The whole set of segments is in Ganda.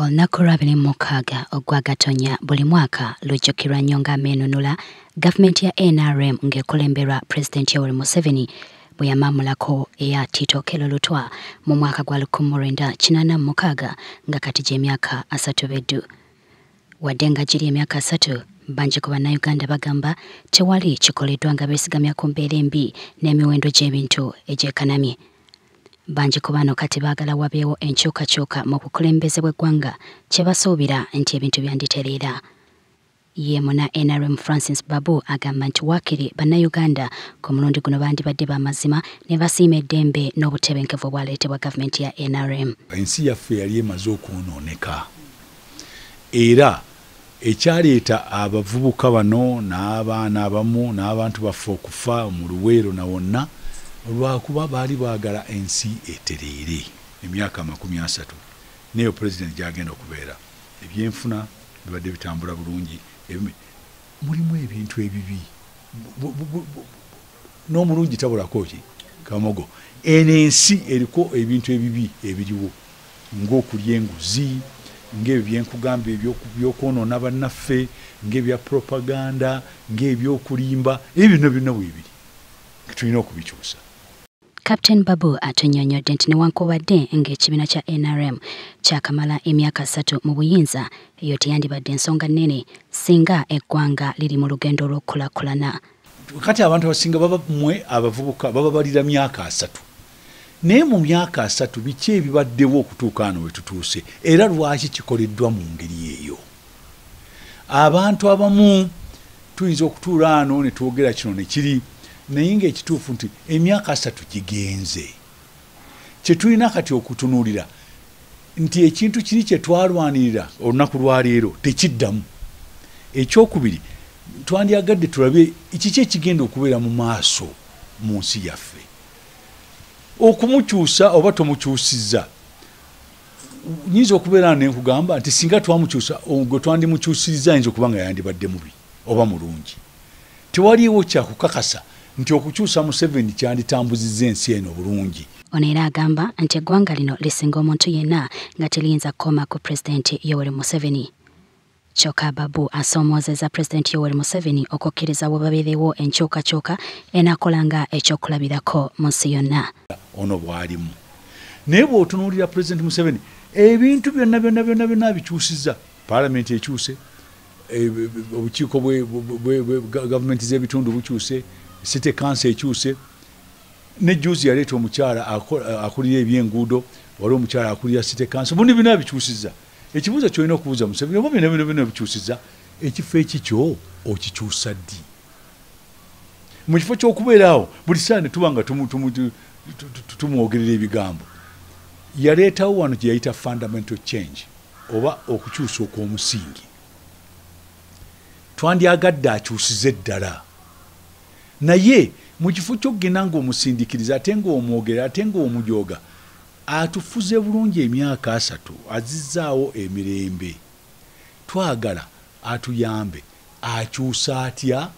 olunaku lwabiri mu mukaaga ogwa gatonya buli mwaka lujjukirwa nnyo ng'ameenunula gavumenti ya nrm ng'ekulemberwa pulezidenti yoweri museveni bwe yamamulako eya tito okello lutwa mu mwaka gwa lukumi lwenda kinaana mu mukaaga nga kati gy'emyaka asatu beddu. Wadde nga giri emyaka asatu bangi ku bannayuganda bagamba tewali kikoleddwa nga beesigamya ku mbeera embi n'emiwendo gy'ebintu egyekanamye bangi ku bano kati baagala wabeewo enkyukakyuka mu bukulembeze bw'eggwanga kye basuubira nti ebintu byanditereera ye muna nrm francis babu agamba nti waakiri bannayuganda ku mulundi guno bandibadde bamazima ne basiima eddembe n'obutebenkevu obwaleetebwa gavumenti ya nrm ensi yaffe yali emaze okwonooneka. Era ekyaleeta abavubuka bano n'abaana abamu n'abantu baffe okufa mu luweero na wonna olwakuba baali baagala ensi etereere emyaka makumi asatu. Nayo pulezidenti gyagenda okubeera. Ebyenfuna bibadde bitambula bulungi. Mulimu ebintu ebibi. N'omulungi tabulako ki kamogo. Eno ensi eriko ebintu ebibi ebiriwo ngaokulya enguzi ngaebyo byenkugamba ebyokwonoona bannaffe ngaebya propaganda ngaebyokulimba ebyo byonna byonna bwebiri tulina okubikyusa captain babu atunnyonnyodde nti newankubadde ng'ekibiina kya nrm kyakamala emyaka asatu mu buyinza. Eyo teyandibadde ensonga nnene singa eggwanga liri mu lugendo olw'okukulaakulana kati abantu abasinga baba mmwe abavubuka baba balira myaka asatu. Naye mu myaka asatu biki ebibaddewo okutuuka ano we tutuuse? Era lwaki kikoleddwa mu ngeri eyo? Abantu abamu tuyinza okutuula ano ne twogera kino ne kiri naye ngaekituufu nti emyaka asatu gigenze. Kyetulina kati okutunuulira nti ekintu kiri kyetwalwanirira olunaku lwaleero tekiddamu. Ekyokubiri twandyagadde tulabe kiki ekigenda okubeera mu maaso mu nsi yaffe? Okumukyusa oba tomukyusizza? Nyinza okubeera nenkugamba nti singa twamukyusa gwe twandimukyusiriza ayinza okuba nga yandibadde mubi oba mulungi. Tewaliwo kyakukakasa nti okukyusa museveni kyanditambuzizza ensi eno bulungi ono era agamba nti eggwanga lino lisinga omuntu yenna nga teliyinza kukoma ku pulezidenti yoweri museveni. Kyokka babu asoomoozezza pulezidenti yoweri museveni okukkiriza bwe babeerewo enkyukakyuka enaakola nga ekyokulabirako mu nsi yonna. Ono bwalimu. Naye bw'otunuulira pulezidenti museveni ebintu byonna byonna byonna byonna abikyusizza paalamenti ekyuse obukiiko gavumenti z'ebitundu bukyuse city council ekyuse ne juzi yaleeta omukyala akulira ebyenguudo wali omukyala akulira city council bundi bina bikyusizza ekibuuzo kyolina okubuuza museveni oba bina bino bino bikyusizza. Ekifo ekikyo okikyusa ddi? Mu kifo ky'okubeeraawo buli saa ne tuba nga tumwogerera ebigambo. Yaleetawo wano gye yayita fundamental change oba okukyusa okw'omusingi. Twandyagadde akyusize ddala naye mu kifo kyokgenda ngaomusindikiriza ate ngaomwogera ate ngaomujooga atufuze bulungi emyaka asatu azizzaawo emirembe. Twagala atuyambe akyusa atya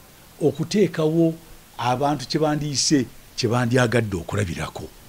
okuteekawo abantu kye bandiyise kye bandyagadde okulabirako